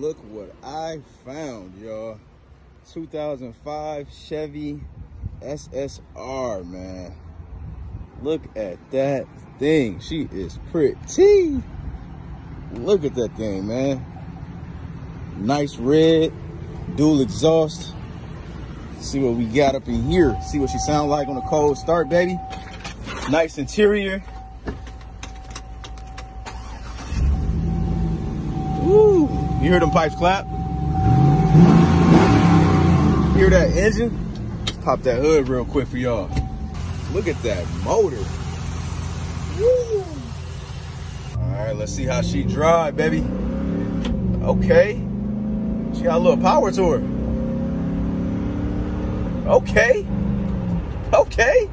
look what I found, y'all. 2005 Chevy SSR, man. Look at that thing. She is pretty. Look at that thing, man. Nice red, dual exhaust. See what we got up in here. See what she sound like on a cold start, baby. Nice interior. You hear them pipes clap? Hear that engine? Pop that hood real quick for y'all. Look at that motor. Woo! All right, let's see how she drive, baby. Okay. She got a little power to her. Okay. Okay.